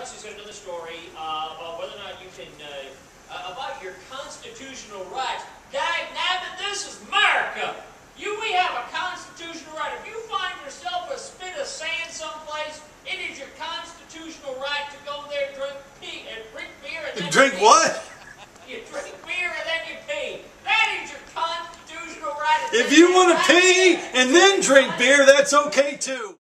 cover, Captain Russ is going the story uh, about whether or not you can, uh, uh, about your constitutional rights. Dag nabbit, this is America. You, we have a constitutional right. If you find yourself a spit of sand someplace, it is your constitutional right to go there, drink pee, and drink beer, and then Drink pee. what? You drink beer and then you pee. That is your constitutional right. If you want to pee and then drink beer, that's okay too.